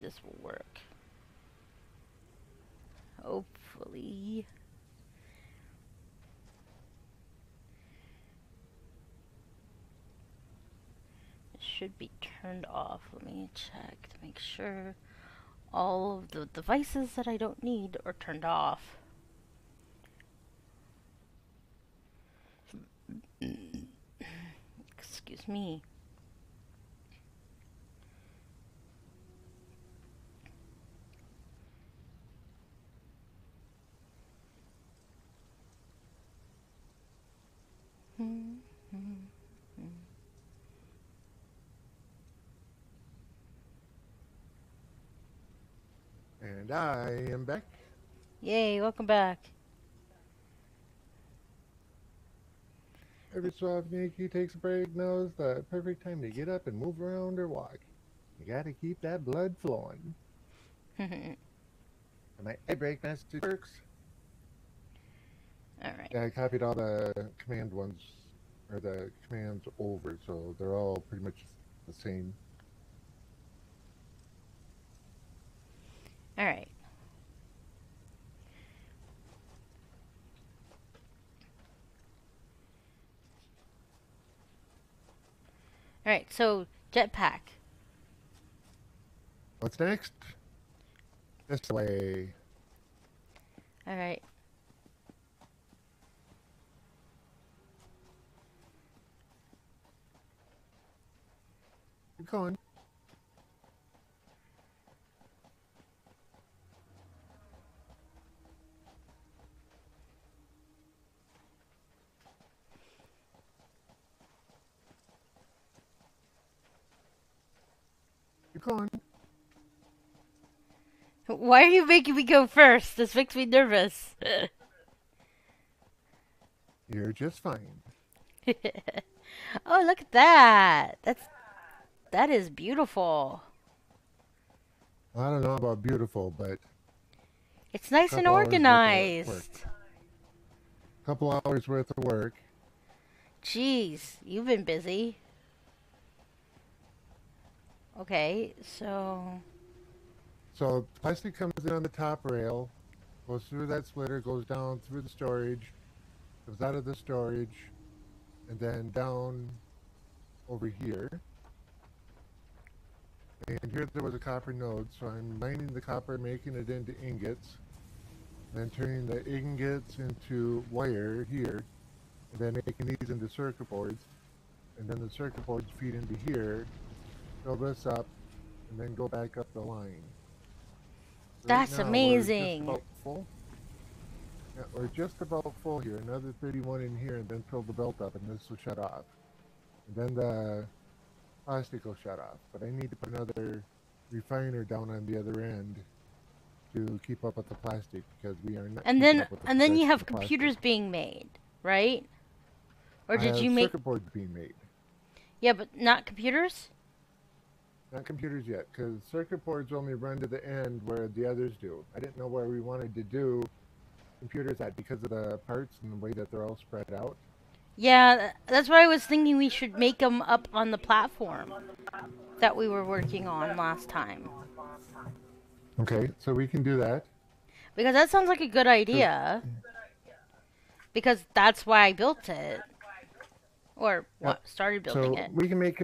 this will work. Hopefully. It should be turned off. Let me check to make sure all of the devices that I don't need are turned off. Excuse me. And I am back. Yay, welcome back. Every so often Yankee takes a break, knows the perfect time to get up and move around or walk. You gotta keep that blood flowing. And my eye break message works. Alright. Yeah, I copied all the command ones, or the commands over, so they're all pretty much the same. Alright. Alright, so jetpack. What's next? This way. Alright. Keep going. Going. Why are you making me go first? This makes me nervous. You're just fine. oh, look at that. That's that is beautiful. I don't know about beautiful, but It's nice and Couple hours worth of organized. a couple hours worth of work. Jeez, you've been busy. Okay, so So plastic comes in on the top rail, goes through that splitter, goes down through the storage, comes out of the storage, and then down over here. And here there was a copper node, so I'm mining the copper, making it into ingots, then turning the ingots into wire here, and then making these into circuit boards, and then the circuit boards feed into here, fill this up, and then go back up the line. That's now, we're just amazing. about full. Yeah, we're just about full here. Another 31 in here, and then fill the belt up, and this will shut off. And then the plastic will shut off. But I need to put another refiner down on the other end to keep up with the plastic because we are not. and then up with the and then you have the plastic. computers being made, right? Or did have you make circuit boards being made? Yeah, but not computers? Not computers yet, because circuit boards only run to the end where the others do. I didn't know where we wanted to do computers at because of the parts and the way that they're all spread out. Yeah, that's why I was thinking we should make them up on the platform that we were working on last time. Okay, so we can do that. Because that sounds like a good idea. Because that's why I built it. Or what started building so it. we can make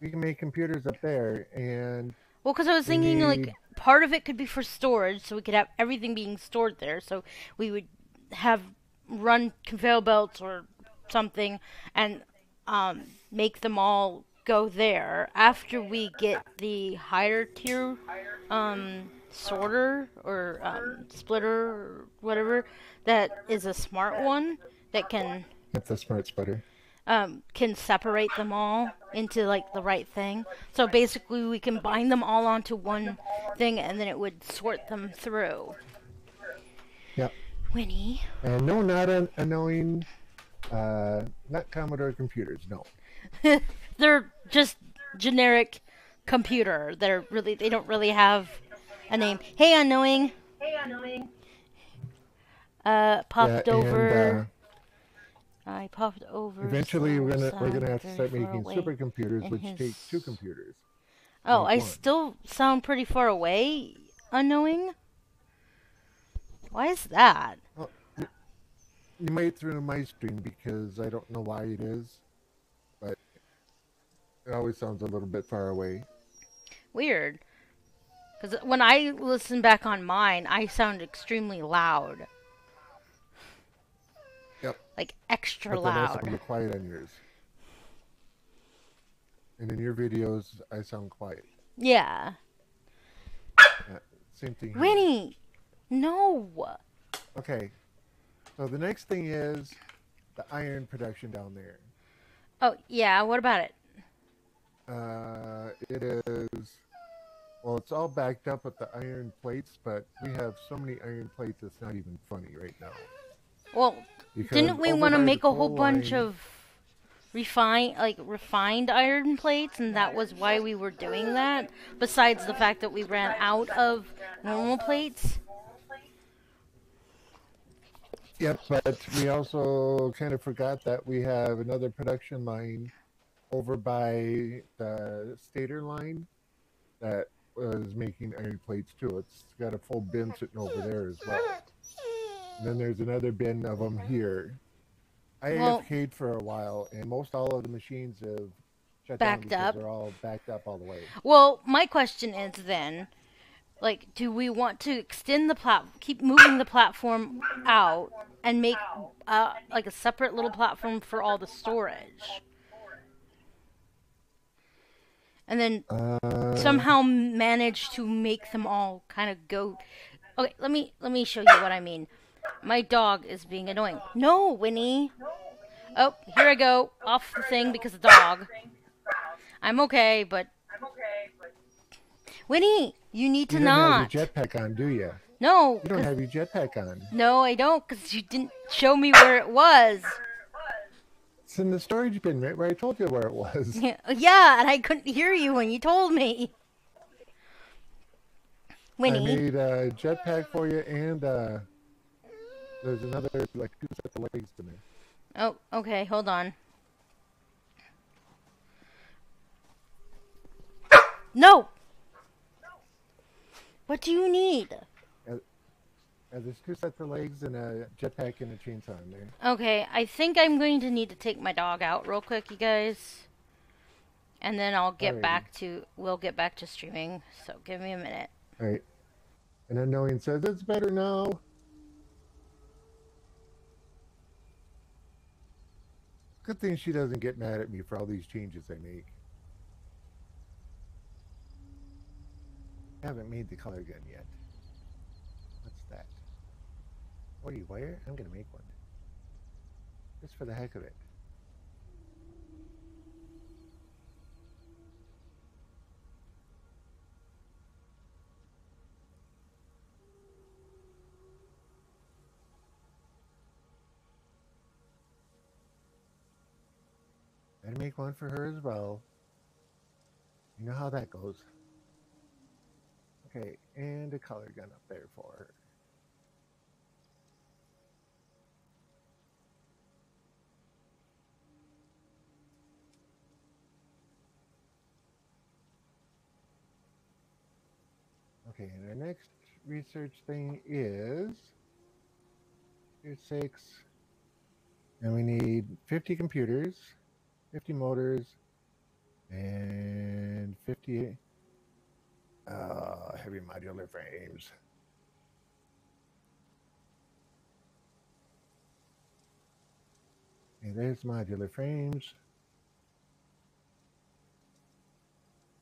we can make computers up there, and Well, because I was thinking like part of it could be for storage, so we could have everything being stored there. So we would have run conveyor belts or something, and um, make them all go there. After we get the higher tier um, sorter or um, splitter or whatever, that is a smart one that can that's a smart splitter. um, can separate them all into like the right thing. So basically, we can bind them all onto one thing, and then it would sort them through. Yep. Winnie, And no, not an annoying, uh, not Commodore computers. No. they're just generic computer. They're really they don't really have a name. Hey, unknowing. Hey, unknowing. Uh, popped Yeah, over. And, I popped over. uh, eventually, we're gonna we're gonna have to start making supercomputers, which his- take two computers. Oh, I one. still sound pretty far away, unknowing. Why is that? You might through my stream because I don't know why it is, but it always sounds a little bit far away. Weird. Because when I listen back on mine, I sound extremely loud. Yep. Like extra But then I loud. sound quiet on yours. And in your videos, I sound quiet. Yeah. Same thing. here. Winnie! No! Okay. So the next thing is the iron production down there. Oh, yeah, what about it? Uh, it is. Well, it's all backed up with the iron plates, but we have so many iron plates it's not even funny right now. Well, Because didn't we want to make a whole bunch line- of refine like refined iron plates and that was why we were doing that besides the fact that we ran out of normal plates Yep, but we also kind of forgot that we have another production line over by the stator line that was making iron plates too. It's got a full bin sitting over there as well. And then there's another bin of them here. I Well- AFK'd for a while, and most all of the machines have shut Backed down because up. they're all backed up all the way. well my question is then like do we want to extend the plat keep moving the platform out and make uh, like a separate little platform for all the storage? And then Uh, somehow manage to make them all kind of go okay let me let me show you what i mean. My dog is being annoying. No winnie. Oh here i go. Off the thing because the dog. I'm okay but winnie you need to you don't have your jetpack on, do you? no You don't have your jetpack on. no i don't because you didn't show me where it was It's in the storage bin, right where I told you where it was. yeah yeah, and i couldn't hear you when you told me Winnie. I made a jetpack for you, and uh, there's another like two sets of legs in there. Oh, okay, hold on. No! What do you need? Uh, there's two sets of legs and a jetpack and a chainsaw in there. Okay, I think I'm going to need to take my dog out real quick, you guys. And then I'll get Alrighty. back to we'll get back to streaming. So give me a minute. All right. And unknowing says it's better now. Good thing she doesn't get mad at me for all these changes I make. I haven't made the color gun yet. What's that? What do you wire? I'm gonna make one. Just for the heck of it. I'd make one for her as well. You know how that goes. Okay, and a color gun up there for her. Okay, and our next research thing is here's six. And we need 50 computers, 50 motors, and 50 uh, heavy modular frames. Okay, there's modular frames.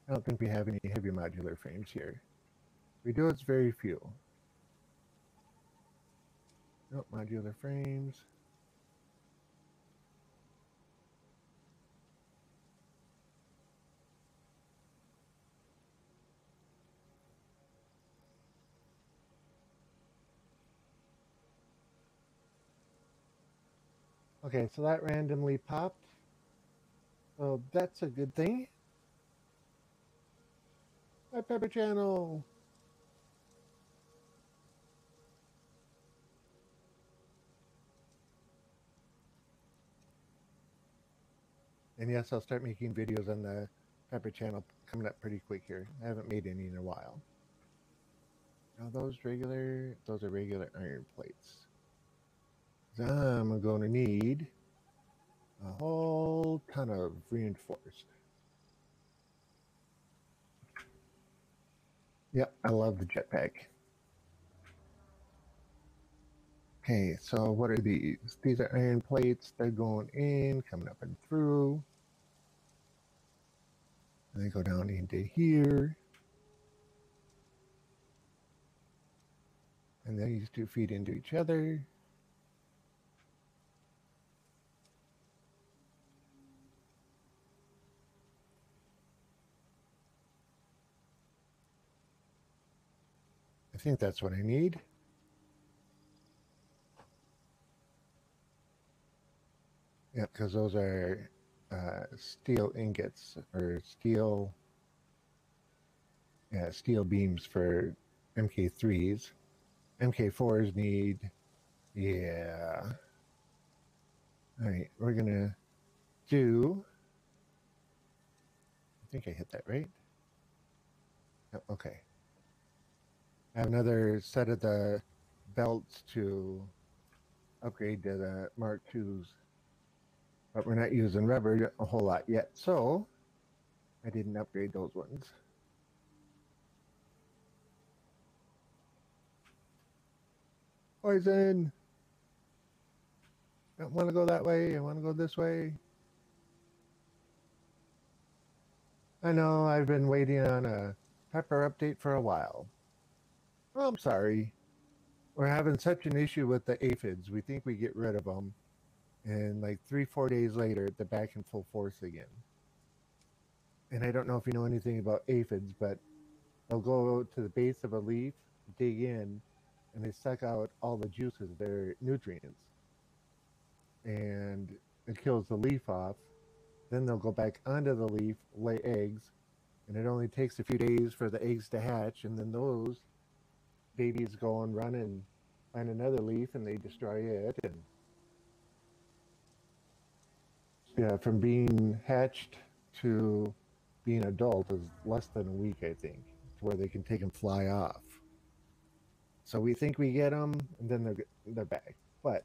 I don't think we have any heavy modular frames here. We do, it's very few. Nope, modular frames. Okay, so that randomly popped. So that's a good thing. My Pepper channel. And yes, I'll start making videos on the Pepper channel coming up pretty quick here. I haven't made any in a while. Are those regular? Those are regular iron plates. I'm going to need a whole ton of reinforced. Yep, I love the jetpack. Okay, so what are these? These are iron plates. They're going in, coming up and through. And they go down into here. And these two feed into each other. Think that's what I need. Yeah, because those are uh, steel ingots or steel, yeah, steel beams for MK3s. MK4s need, yeah. All right, we're gonna do. I think I hit that right. Oh, okay. I have another set of the belts to upgrade to the Mark IIs but we're not using rubber a whole lot yet. So I didn't upgrade those ones. Poison. Don't want to go that way. I want to go this way. I know I've been waiting on a pepper update for a while. Well, I'm sorry. We're having such an issue with the aphids. We think we get rid of them and like three four days later they're back in full force again and i don't know if you know anything about aphids but they'll go to the base of a leaf dig in and they suck out all the juices their nutrients and it kills the leaf off then they'll go back onto the leaf lay eggs and it only takes a few days for the eggs to hatch and then those babies go and run and find another leaf and they destroy it and yeah, from being hatched to being adult is less than a week, I think, to where they can take and fly off. So we think we get them, and then they're they're back, but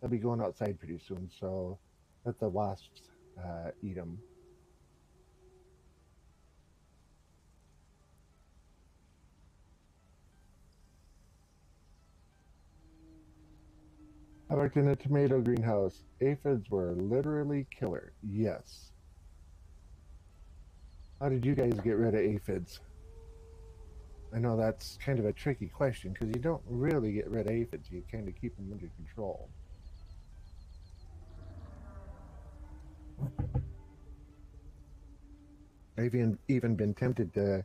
they'll be going outside pretty soon. So let the wasps uh, eat them. I worked in a tomato greenhouse. Aphids were literally killer. Yes. How did you guys get rid of aphids? I know that's kind of a tricky question because you don't really get rid of aphids. You kind of keep them under control. I've even, even been tempted to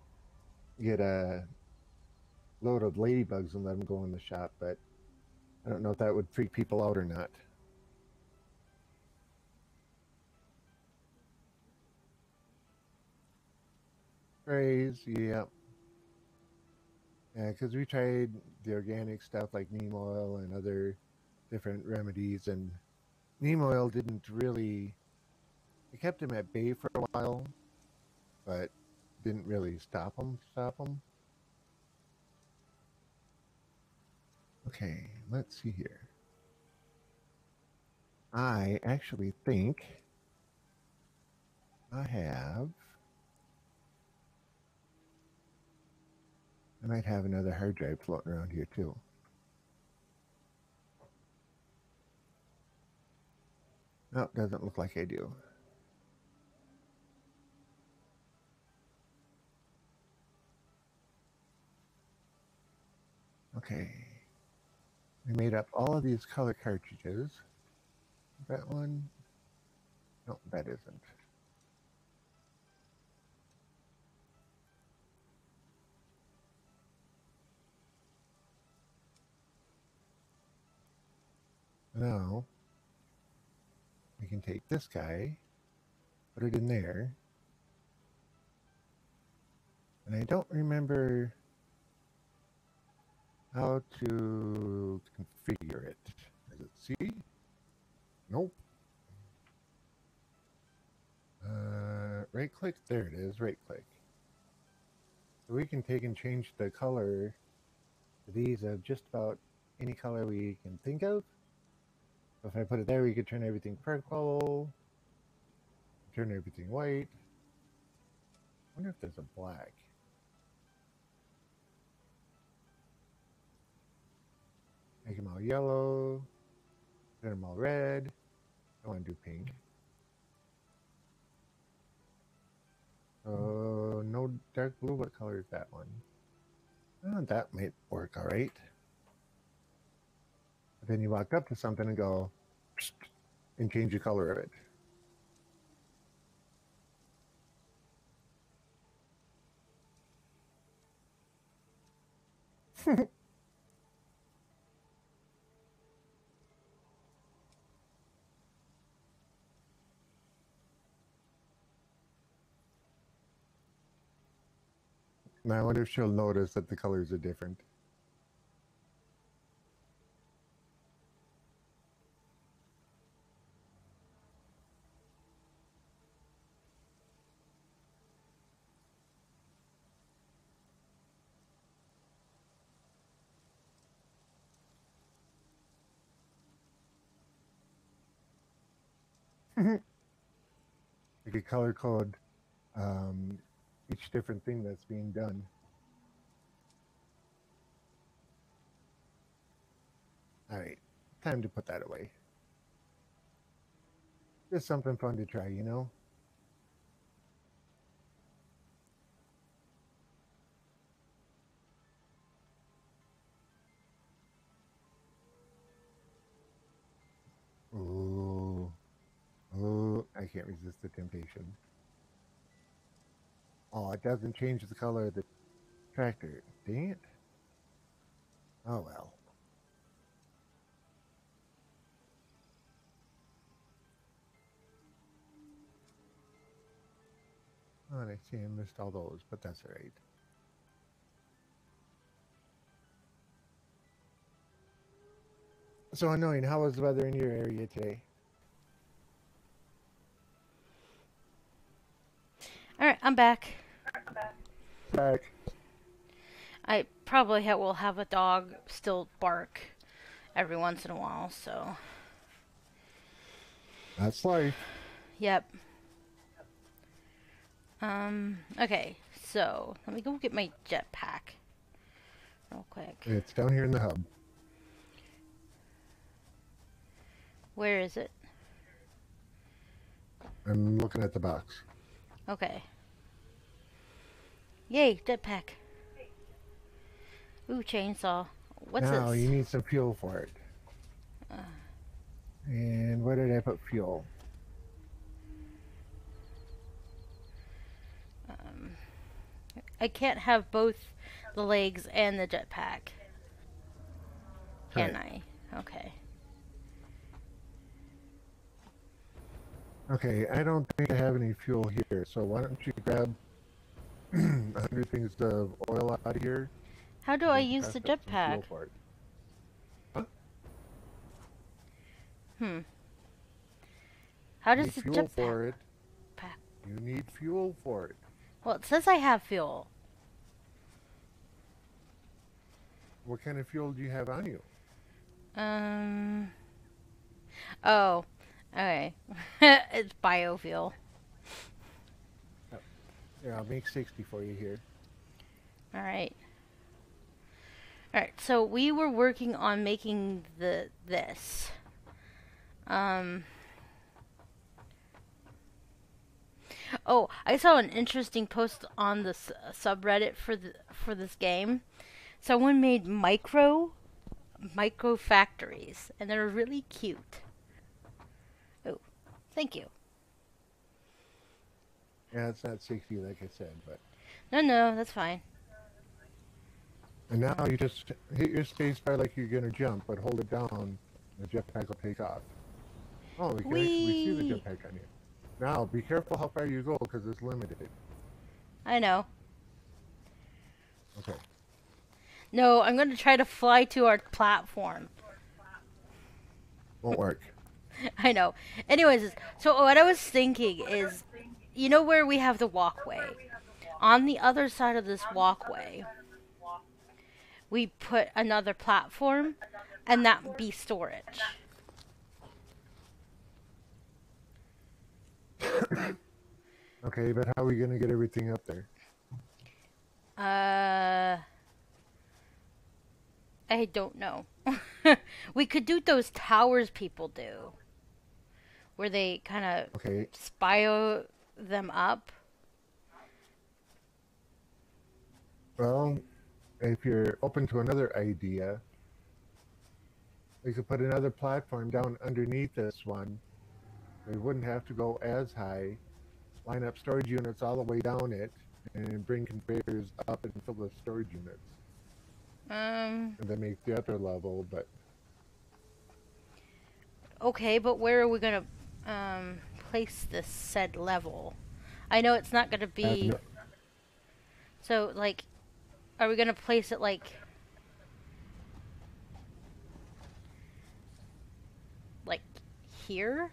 get a load of ladybugs and let them go in the shop, but I don't know if that would freak people out or not. Sprays, yeah. Yeah, because we tried the organic stuff like neem oil and other different remedies, and neem oil didn't really. It kept them at bay for a while, but didn't really stop them. Stop them. Okay, let's see here. I actually think I have. I might have another hard drive floating around here too. No, it doesn't look like I do. Okay. We made up all of these color cartridges. That one? No, that isn't. Now, we can take this guy, put it in there, and I don't remember how to configure it. Is it C? Nope. Uh, right click, there it is, right click. we can take and change the color these of just about any color we can think of. So if I put it there, we could turn everything purple, turn everything white. I wonder if there's a black. Make them all yellow, turn them all red. I want to do pink. Uh, no dark blue. What color is that one? Oh, that might work all right. But then you walk up to something and go, and change the color of it. Now I wonder if she'll notice that the colors are different. You could color code um, each different thing that's being done. All right, time to put that away. Just something fun to try, you know? Ooh. Ooh, I can't resist the temptation. Oh, it doesn't change the color of the tractor. Dang it. Oh well. Oh, I see I missed all those, but that's all right. So annoying. How was the weather in your area today? All right, I'm back. Back. I probably ha- will have a dog still bark every once in a while, so That's life. yep. Um, okay, so let me go get my jetpack real quick. It's down here in the hub. Where is it? I'm looking at the box. Okay. Yay, jetpack. Ooh, chainsaw. What's now this? you need some fuel for it. Uh. And where did I put fuel? Um, I can't have both the legs and the jetpack. Can I? Okay. Okay, I don't think I have any fuel here, so why don't you grab a hundred things of oil out of here? How do I use the jetpack? it. Hmm. How does the fuel jetpack? for it. pack- You need fuel for it. Well, it says I have fuel. What kind of fuel do you have on you? Um. Oh. Okay. it's biofuel. Here, I'll make sixty for you here. All right. All right. So we were working on making the this. Um. Oh, I saw an interesting post on the subreddit for the for this game. Someone made micro micro factories, and they're really cute. Oh, thank you. Yeah, it's not sixty like I said, but No, no, that's fine. and now you just hit your space bar like you're gonna jump, but hold it down, the jetpack will take off. Oh, we can actually see the Whee! jetpack on you. Now, be careful how far you go because it's limited. I know. Okay. No, I'm going to try to fly to our platform. Won't work. I know. Anyways, so what I was thinking is, you know where we have the walkway on the other side of this walkway, we put another platform, and that would be storage. Okay, but how are we gonna get everything up there? Uh, I don't know. we could do those towers people do, where they kind of Okay, spy them up. well, if you're open to another idea, we could put another platform down underneath this one. We wouldn't have to go as high. Line up storage units all the way down it, and bring conveyors up and fill the storage units, Um, and then make the other level. But okay, but where are we gonna um place this said level? I know it's not gonna be no- so like. Are we gonna place it like? Like here?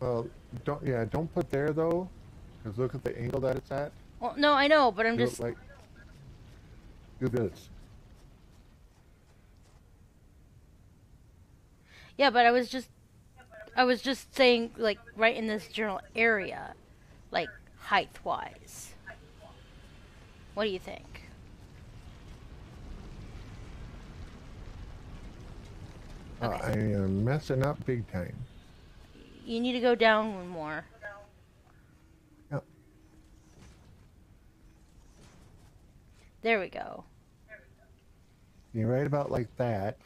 well, don't yeah, don't put there though, because look at the angle that it's at. Well, no, I know, but I'm Do it just like do this. Yeah, but I was just I was just saying like right in this general area, like height wise. What do you think? Uh, Okay. I am messing up big time. You need to go down one more. Yep. There we go. You're right about like that.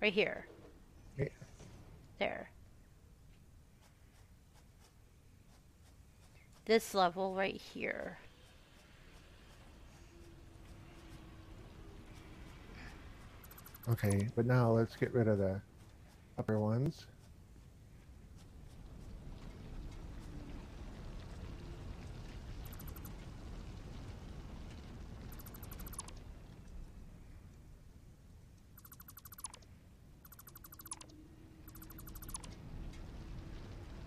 Right here. Yeah. There. This level right here. Okay, but now let's get rid of the upper ones.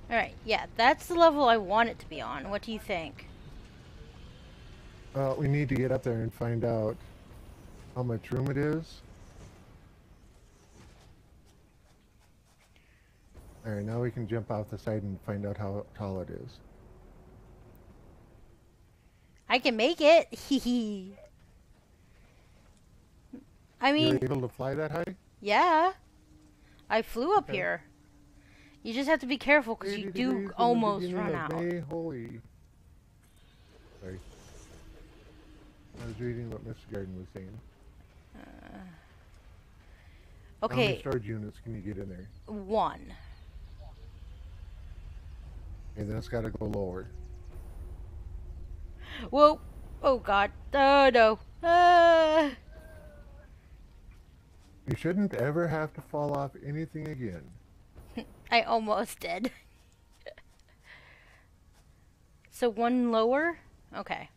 Alright, yeah, that's the level I want it to be on. What do you think? Well, we need to get up there and find out how much room it is. Alright, now we can jump off the side and find out how tall it is. I can make it. Hee hee. I mean, You're able to fly that high? Yeah. I flew up Okay. here. You just have to be careful because you do almost run out. Holy. Sorry. I was reading what Mr. Garden was saying. Okay. How many storage units can you get in there? one. And then it's got to go lower. Whoa. Oh god. Oh no. Ah. You shouldn't ever have to fall off anything again. I almost did. so one lower? Okay.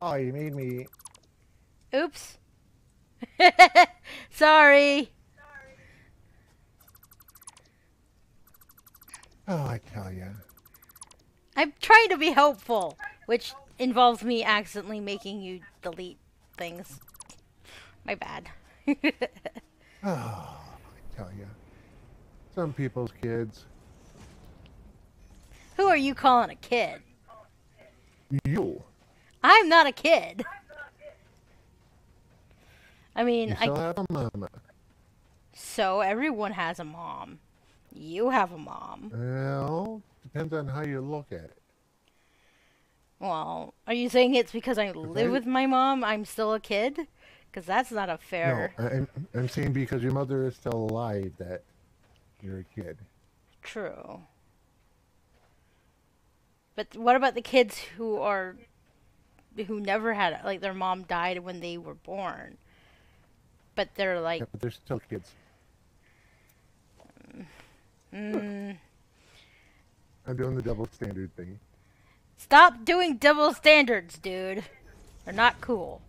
Oh, you made me. Oops. Sorry. Oh, I tell ya. I'm trying to be helpful, which involves me accidentally making you delete things. My bad. Oh, I tell ya. Some people's kids. Who are you calling a kid? You. I'm not a kid. I mean, You I still have a mama. so everyone has a mom. You have a mom. Well, depends on how you look at it. Well, are you saying it's because I live I- with my mom? I'm still a kid? Because that's not a fair. No, I'm, I'm saying because your mother is still alive that you're a kid. True. But what about the kids who are who never had like their mom died when they were born? But they're like, Yeah, but they're still kids. Mm. Mm, I'm doing the double standard thing. stop doing double standards, dude. They're not cool.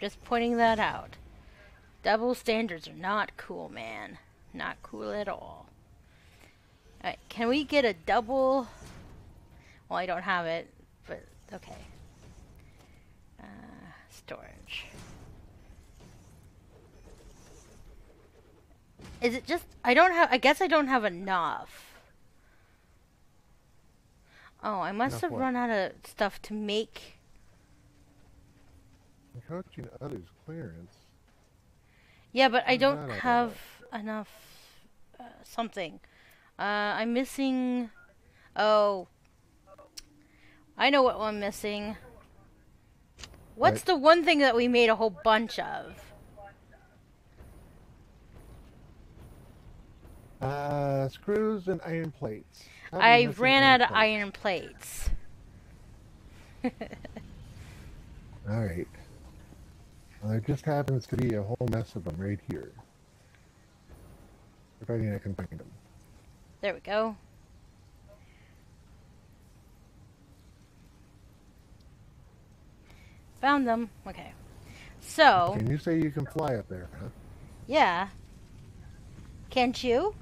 Just pointing that out. Double standards are not cool, man. Not cool at all. Alright, can we get a double... Well, I don't have it, but okay. Uh, storage. Is it just... I don't have... I guess I don't have enough. Oh, I must Enough have what? run out of stuff to make... Encroaching others clearance. Yeah, but I don't not have enough uh, something. Uh, I'm missing. Oh, I know what I'm missing. What's What? the one thing that we made a whole bunch of? Uh, screws and iron plates. I ran out of iron plates. All right. Well, there just happens to be a whole mess of them right here. Providing I can find them. There we go. Found them. Okay. So, Can you say you can fly up there, huh? yeah. Can't you?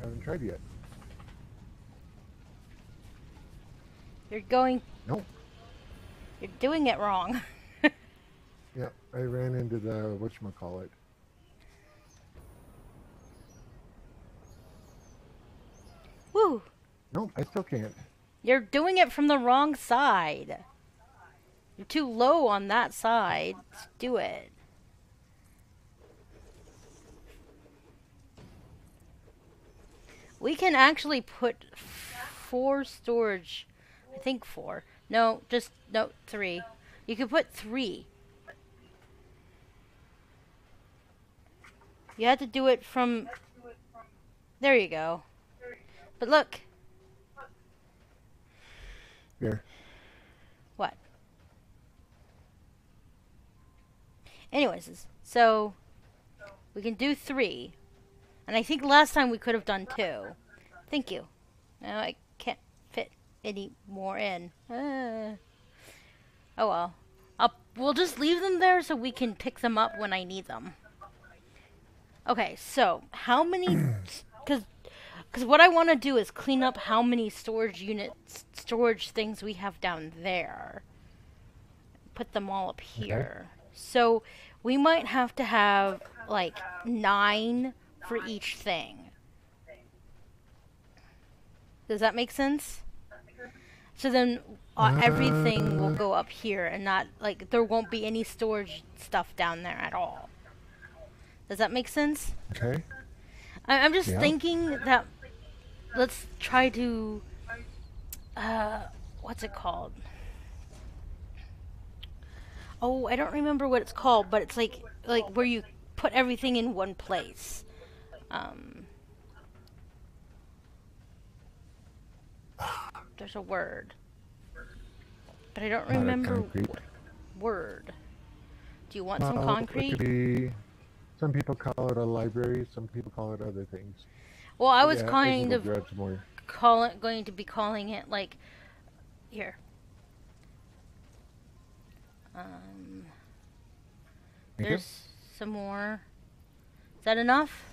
Haven't tried yet. You're going. Nope. You're doing it wrong. Yeah, I ran into the whatchamacallit. Woo! Nope, I still can't. You're doing it from the wrong side. You're too low on that side. Do it. We can actually put four storage. I think four. No, just no three. You could put three. You have to do it from. There you go. But look, Here. What? Anyways, so we can do three. And I think last time we could have done two. Thank you. Now I can't fit any more in. Uh, oh well. I'll, we'll just leave them there so we can pick them up when I need them. Okay, so how many? Because because what I want to do is clean up how many storage units, storage things we have down there. Put them all up here. So we might have to have like nine for each thing. Does that make sense? So then uh, everything will go up here and not like there won't be any storage stuff down there at all. Does that make sense? Okay. I, I'm just Yeah. thinking that let's try to uh what's it called? Oh, I don't remember what it's called, but it's like like where you put everything in one place. Um There's a word. But I don't Not remember word. Do you want some Well, concrete? be. Some people call it a library. Some people call it other things. Well, I was Yeah, kind of call it, going to be calling it like here. Um, there's some more. Is that enough?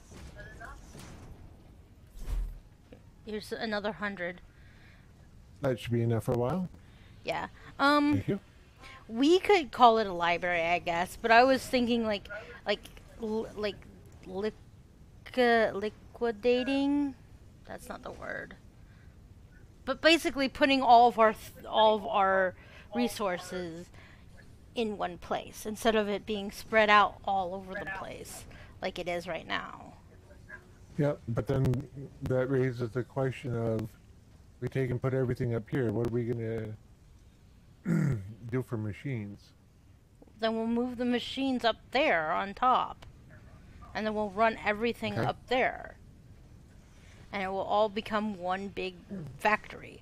Here's another hundred. That should be enough for a while. Yeah. Um, Thank you. we could call it a library, I guess. But I was thinking like, like, like, liq- liquidating. That's not the word. But basically, putting all of our th- all of our resources in one place instead of it being spread out all over the place like it is right now. Yeah, but then that raises the question of we take and put everything up here. What are we gonna do for machines? Then we'll move the machines up there on top, and then we'll run everything Okay. up there, and it will all become one big factory.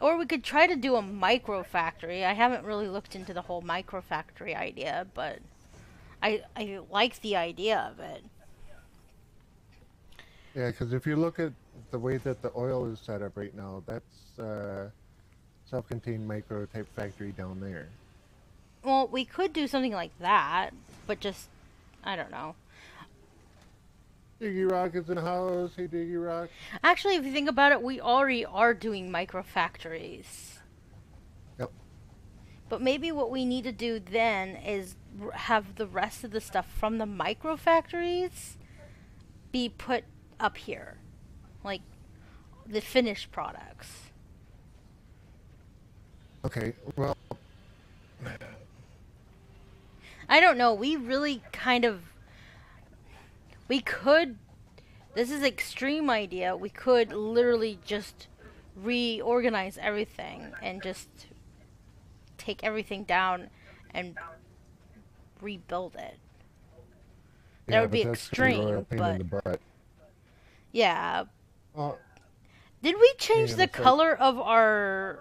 Or we could try to do a micro factory. I haven't really looked into the whole micro factory idea, but I I like the idea of it. Yeah, because if you look at the way that the oil is set up right now, that's uh, self-contained micro type factory down there. Well, we could do something like that, but just I don't know. Diggy Rock is in the house. Hey, Diggy Rock. Actually, if you think about it, we already are doing micro factories. Yep. But maybe what we need to do then is have the rest of the stuff from the micro factories be put up here. Like the finished products. Okay, well, I don't know. We really kind of we could this is extreme idea. We could literally just reorganize everything and just take everything down and rebuild it. That yeah, would be but that's gonna be a royal extreme, pain in the butt. Yeah. Uh, Did we change the color of our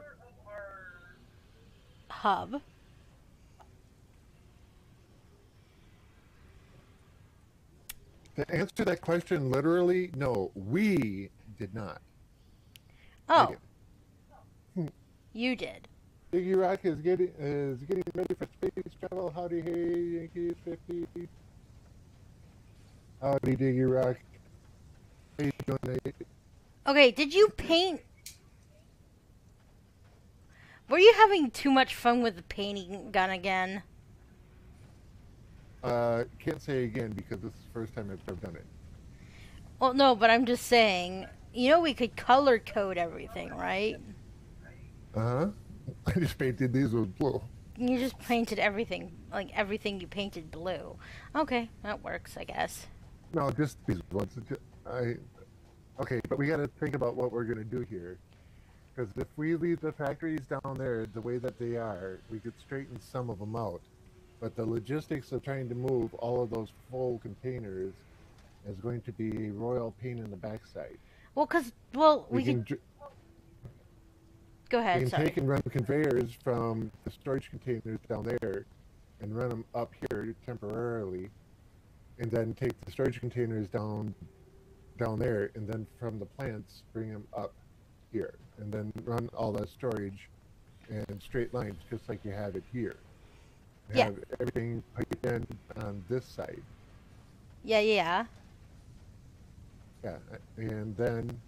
hub? to answer that question literally, no, we did not. Oh, Megan. you did. Diggy Rock is getting is getting ready for space travel. Howdy, hey, YankeeAce 50. Howdy, Diggy Rock. How you doing, Nate? Okay, did you paint? Were you having too much fun with the painting gun again? Uh, can't say again because this is the first time I've ever done it. Well, no, but I'm just saying. You know, we could color code everything, right? Uh huh. I just painted these with blue. You just painted everything, like everything you painted blue. Okay, that works, I guess. No, just these ones. I. Okay, but we got to think about what we're gonna do here. Because if we leave the factories down there the way that they are, we could straighten some of them out. But the logistics of trying to move all of those full containers is going to be a royal pain in the backside. Well, cause well, we, We, can, dr- go we can Sorry. take and run conveyors from the storage containers down there and run them up here temporarily, and then take the storage containers down down there, and then from the plants bring them up here, and then run all that storage in straight lines, just like you have it here. Yeah. Have everything piped in on this side. Yeah, yeah. Yeah, and then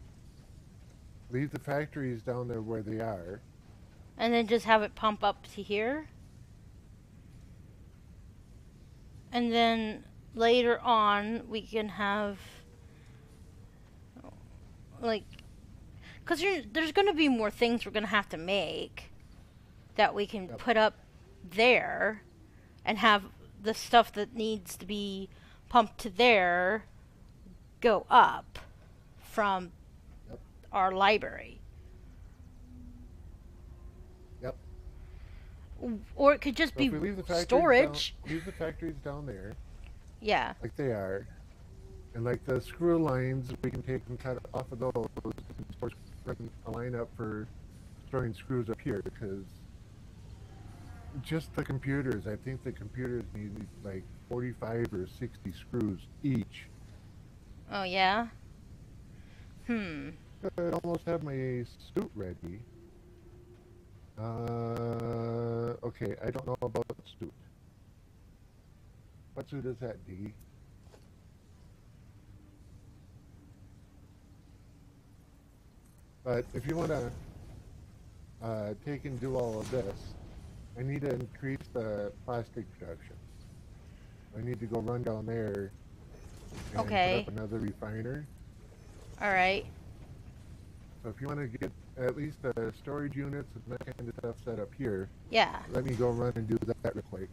leave the factories down there where they are. And then just have it pump up to here. And then later on, we can have like cuz there's going to be more things we're going to have to make that we can Yep. put up there and have the stuff that needs to be pumped to there go up from Yep. our library. Yep. Or it could just So be if we leave the storage. Down, leave the factories down there Yeah. like they are, and like the screw lines, we can take and cut off of those and of run a line up for throwing screws up here because just the computers, I think the computers need like 45 or 60 screws each. Oh yeah. Hmm. I almost have my suit ready. Uh, okay, I don't know about the suit. What suit is that, D? But if you want to uh, take and do all of this, I need to increase the plastic production. I need to go run down there and Okay. put up another refiner. All right. So if you want to get at least the storage units and that kind of stuff set up here, Yeah. let me go run and do that real quick.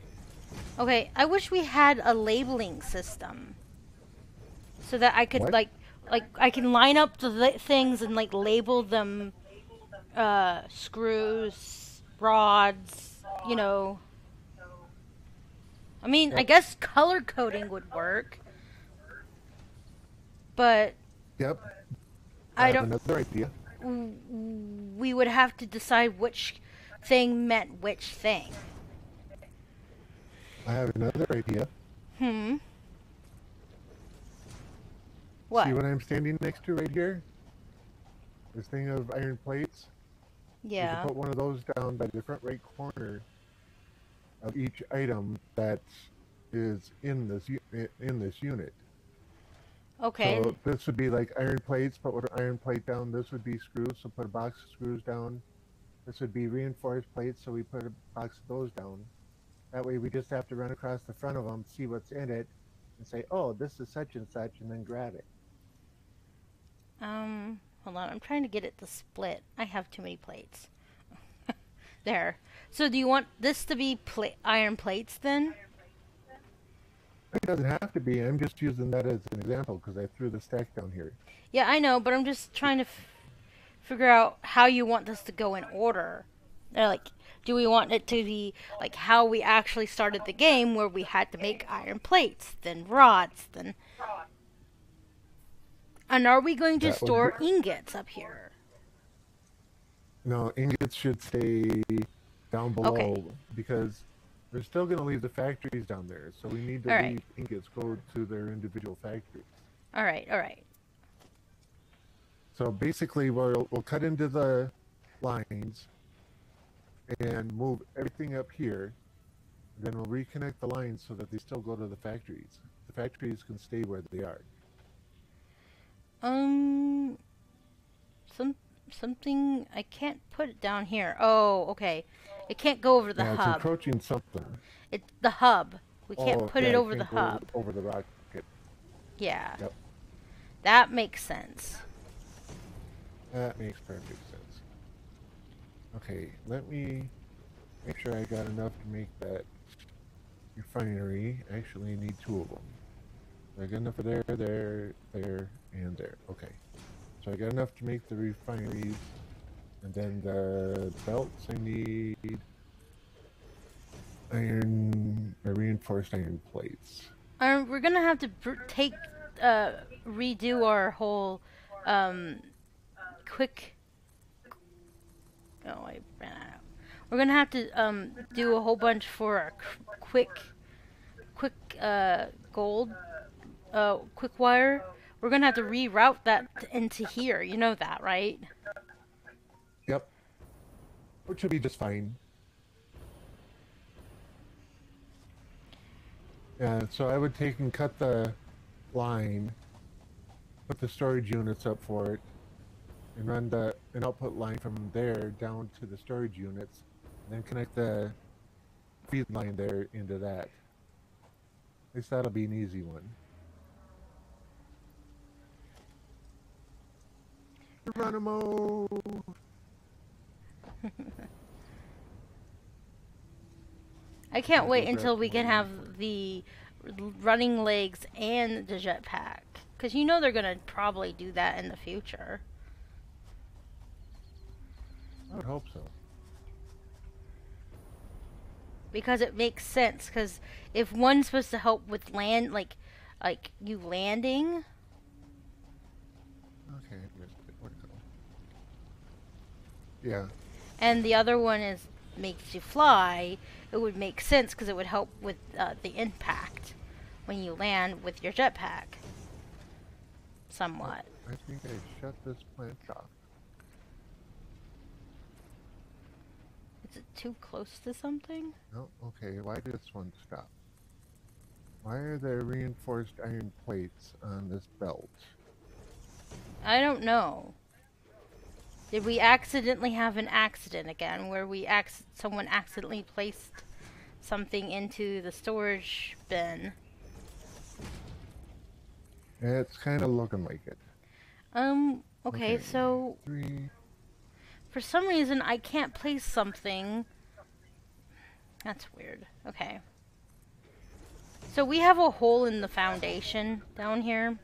Okay. I wish we had a labeling system, so that I could What? like, like I can line up the li- things and like label them, uh, screws, rods. You know. I mean, I guess color coding would work, but Yep. I have don't. Another idea. we would have to decide which thing meant which thing. I have another idea. Hmm. What? See what I'm standing next to right here? This thing of iron plates. Yeah. can put one of those down by the front right corner of each item that is in this in this unit. Okay. So this would be like iron plates, put an iron plate down. This would be screws, so put a box of screws down. This would be reinforced plates, so we put a box of those down. That way we just have to run across the front of them, see what's in it, and say, oh, this is such and such, and then grab it. Um, hold on. I'm trying to get it to split. I have too many plates. there. So do you want this to be pla- iron plates then? It doesn't have to be. I'm just using that as an example because I threw the stack down here. Yeah, I know, but I'm just trying to f- figure out how you want this to go in order. Or, like, do we want it to be like how we actually started the game, where we had to make iron plates, then rods, then. And are we going to That would store ingots up here? No, ingots should stay down below Okay. because they're still going to leave the factories down there. So we need to All right. leave ingots go to their individual factories. All right, all right. So basically, we'll, we'll cut into the lines and move everything up here. Then we'll reconnect the lines so that they still go to the factories. The factories can stay where they are. Um, some something I can't put it down here. Oh, okay. It can't go over the yeah, it's hub. approaching something. It's the hub. We can't Oh, put yeah, it over the hub. Over the rocket. Yeah. Yep. That makes sense. That makes perfect sense. Okay, let me make sure I got enough to make that refinery. Actually, need two of them. I got enough of there, there, there, and there. Okay. So I got enough to make the refineries. And then the belts I need iron, or reinforced iron plates. Um, we're gonna have to take, uh, redo our whole, um, quick. Oh, I ran out. We're gonna have to um do a whole bunch for our qu- quick, quick uh gold, uh quick wire. We're gonna have to reroute that into here. You know that, right? Yep. Which should be just fine. Yeah, so I would take and cut the line, put the storage units up for it, and run the an output line from there down to the storage units, and then connect the feed line there into that. At least that'll be an easy one. Geronimo! I can't wait until we can have the running legs and the jetpack. Because you know they're going to probably do that in the future. I would hope so. Because it makes sense. Because if one's supposed to help with land, like, like you landing, Okay, where's it? Where'd it go? Yeah, and the other one is makes you fly, it would make sense because it would help with uh, the impact when you land with your jetpack. Somewhat. I think I shut this plant off. Is it too close to something? No, okay, why did this one stop? Why are there reinforced iron plates on this belt? I don't know. Did we accidentally have an accident again where we acc- someone accidentally placed something into the storage bin? It's kind of looking like it. Um, okay, Okay. so Three. for some reason I can't place something. That's weird. Okay. So we have a hole in the foundation down here.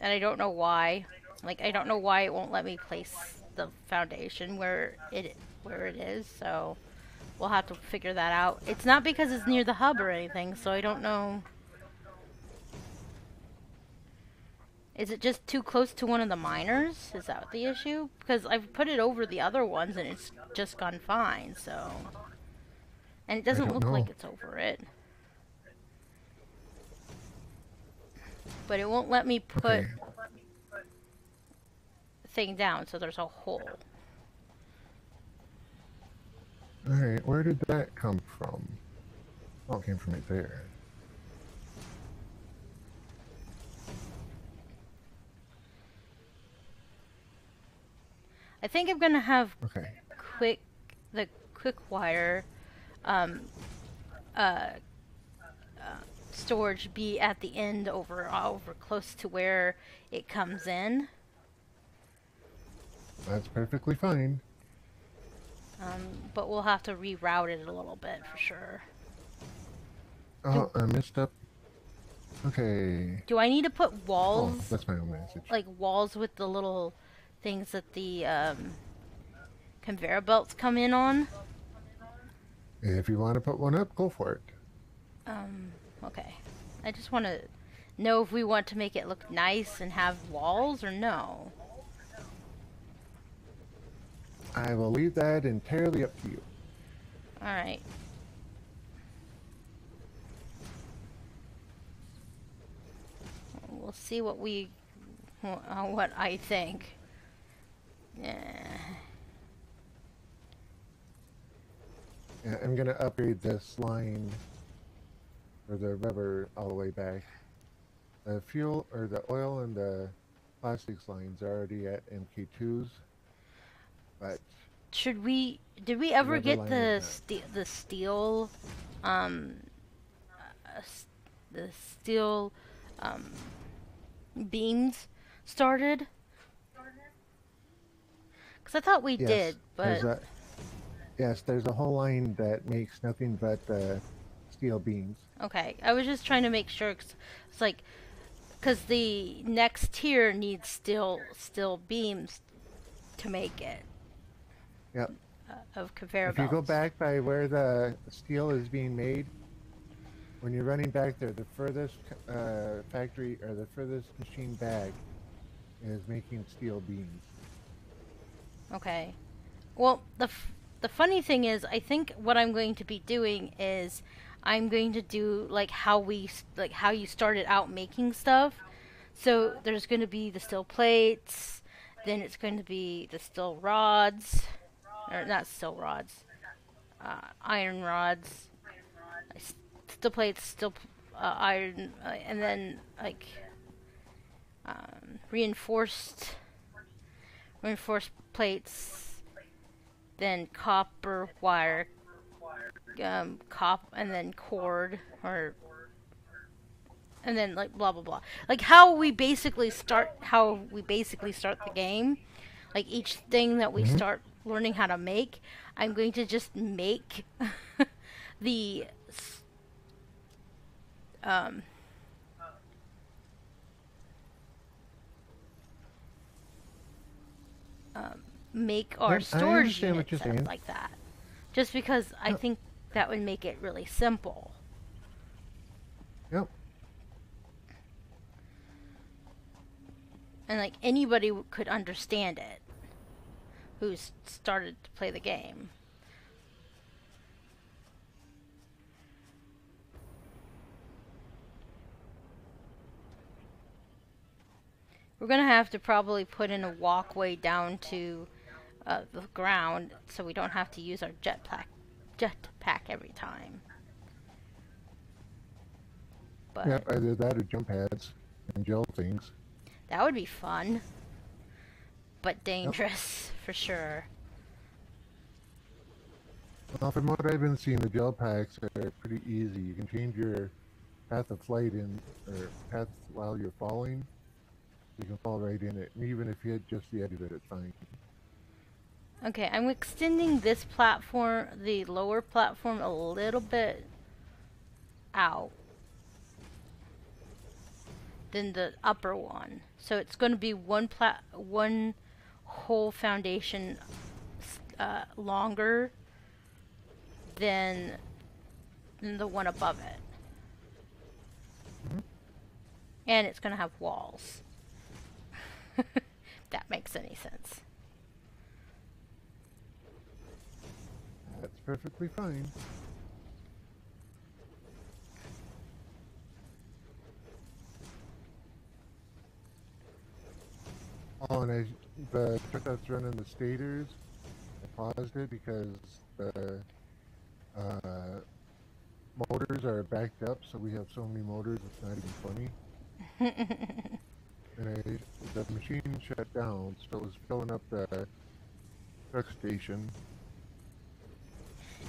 And I don't know why. Like I don't know why it won't let me place the foundation where it where it is. So we'll have to figure that out. It's not because it's near the hub or anything, so I don't know. Is it just too close to one of the miners? Is that the issue? Because I've put it over the other ones and it's just gone fine, so. And it doesn't look like it's over it. But it won't let me put Okay. Thing down, so there's a hole. Alright, where did that come from? Oh, it came from right there. I think I'm gonna have Okay. quick the quick wire um, uh, uh, storage be at the end over over close to where it comes in. That's perfectly fine. Um, but we'll have to reroute it a little bit for sure. Oh, I messed up. Okay. Do I need to put walls? Oh, that's my own message. like walls with the little things that the um, conveyor belts come in on? If you want to put one up, go for it. Um, okay. I just want to know if we want to make it look nice and have walls or no. I will leave that entirely up to you. Alright. We'll see what we, uh, what I think. Yeah. Yeah, I'm gonna upgrade this line or the rubber all the way back. The fuel or the oil and the plastics lines are already at MK2s, but Should we, did we ever get the ste- the steel, um, uh, the steel, um, beams started? Because I thought we yes, did, there's but a, yes, there's a whole line that makes nothing but uh, steel beams. Okay, I was just trying to make sure. Cause it's like, because the next tier needs steel steel beams to make it Yep. uh, of conveyor If you go belts. back by where the steel is being made, when you're running back there, the furthest uh, factory or the furthest machine back is making steel beams. Okay. Well, the f- the funny thing is, I think what I'm going to be doing is I'm going to do like how we like how you started out making stuff. So there's going to be the steel plates, then it's going to be the steel rods, or not steel rods, uh, iron rods, uh, s- steel plates, steel uh, iron, uh, and then like um, reinforced reinforced plates, then copper wire, um, cop, and then cord, or and then like blah blah blah. Like how we basically start, how we basically start the game. Like each thing that we Mhm. start learning how to make, I'm going to just make the um. Um, make our Yep, storage understand what set up like that. Just because I think that would make it really simple. Yep. And like anybody could understand it who's started to play the game. We're gonna have to probably put in a walkway down to uh, the ground so we don't have to use our jetpack jetpack every time. But Yep, either that or jump pads and gel things. that would be fun. But dangerous for sure. Well, from what I've been seeing, the gel packs are pretty easy. You can change your path of flight in, or path while you're falling. You can fall right in it. And even if you hit just the edge of it, it's fine. Okay, I'm extending this platform, the lower platform, a little bit out than the upper one. So it's going to be one plat, one whole foundation uh, longer than than the one above it, Mhm. and it's going to have walls. that makes any sense. That's perfectly fine. Oh, and I, the truck that's running the stators, I paused it because the uh, motors are backed up, so we have so many motors, it's not even funny. and I, the machine shut down, so it was filling up the truck station.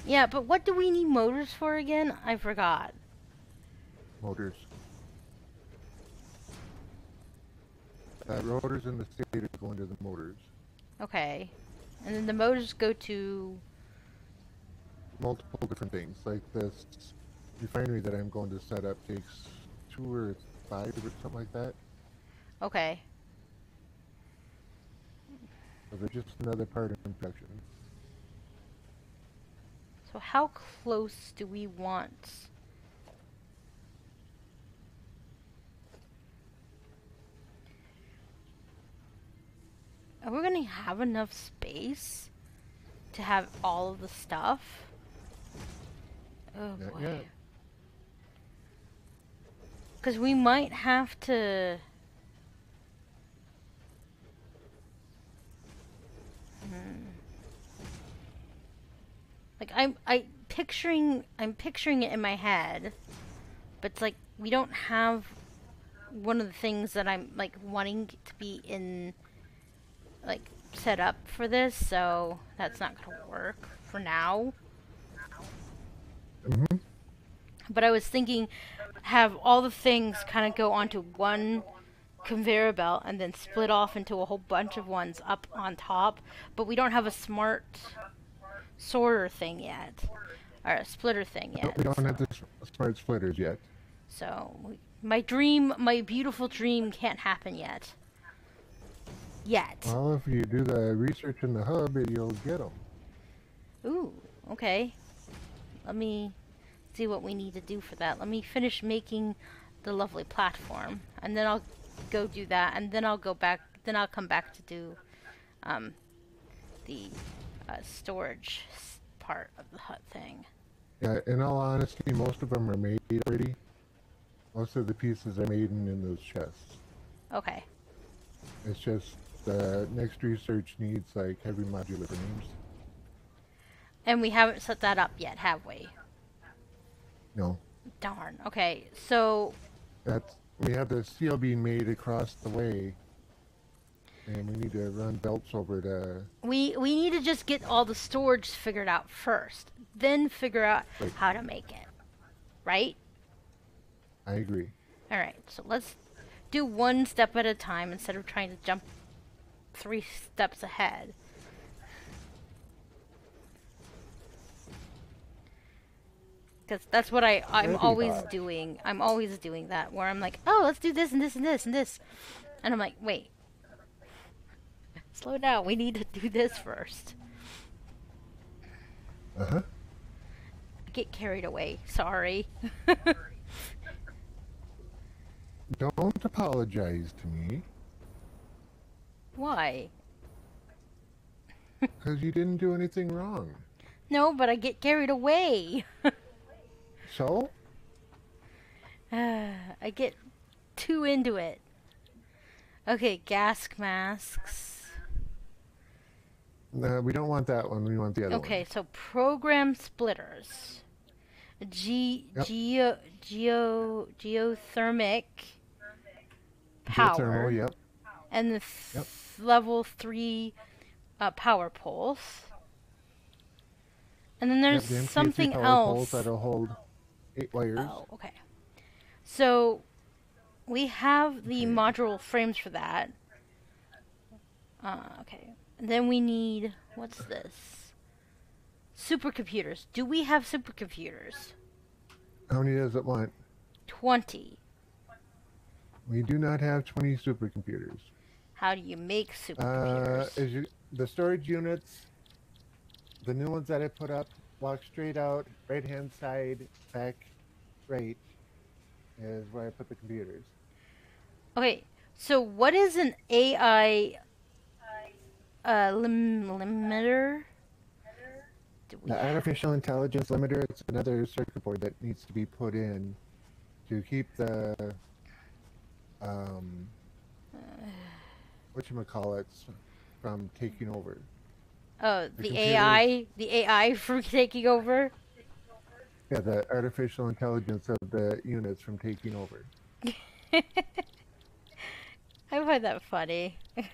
yeah, but what do we need motors for again? I forgot. Motors. Uh, rotors in the stators going to the motors. Okay. And then the motors go to. Multiple different things, like this refinery that I'm going to set up takes two or five or something like that. Okay. So they're just another part in production. So how close do we want? Are we gonna have enough space to have all of the stuff? Oh Not boy. yet. Because we might have to. Hmm. Like I'm, I picturing, I'm picturing it in my head, but it's like we don't have one of the things that I'm like wanting to be in, like set up for this. So that's not gonna work for now. hmm But I was thinking, have all the things kind of go onto one conveyor belt and then split off into a whole bunch of ones up on top. But we don't have a smart sorter thing yet, or a splitter thing yet. We don't have the smart splitters yet. So we, my dream, my beautiful dream, can't happen yet. Yet. Well, if you do the research in the hub, you'll get them. Ooh, okay. Let me see what we need to do for that. Let me finish making the lovely platform, and then I'll go do that, and then I'll go back. Then I'll come back to do um, the uh, storage part of the hut thing. Yeah, in all honesty, most of them are made already. Most of the pieces are made in, in those chests. Okay. It's just the next research needs like heavy modular frames. And we haven't set that up yet, have we? No, Darn. Okay, so that's we have the steel being made across the way, and we need to run belts over the. we we need to just get all the storage figured out first, then figure out Right. how to make it. Right? I agree. All right, so let's do one step at a time instead of trying to jump three steps ahead. Because that's what I, I'm always doing. I'm always doing that, where I'm like, oh, let's do this and this and this and this. And I'm like, wait. Slow down. We need to do this first. Uh huh. I get carried away. Sorry. Don't apologize to me, Why? because you didn't do anything wrong. No, but I get carried away. So, I get too into it. Okay, gas masks. no, we don't want that one. We want the other Okay, so program splitters. G Yep. geo geo geothermic power Geothermal, yep. And the th- Yep. level 3 uh, power poles. And then Yep, there's the something else. That'll hold eight wires. Oh, okay. So we have the Okay. module frames for that. Uh, okay. And then we need what's this? Supercomputers. Do we have supercomputers? How many does it want? Twenty. We do not have 20 supercomputers. How do you make Uh, supercomputers? is you, the storage units, the new ones that I put up, walk straight out, right hand side, back, right, is where I put the computers. okay. So what is an AI uh, lim- limiter? The artificial intelligence limiter, it's another circuit board that needs to be put in to keep the, um, whatchamacallits from taking over. Oh, The the. AI, the AI from taking over. Yeah, the artificial intelligence of the units from taking over. I find that funny.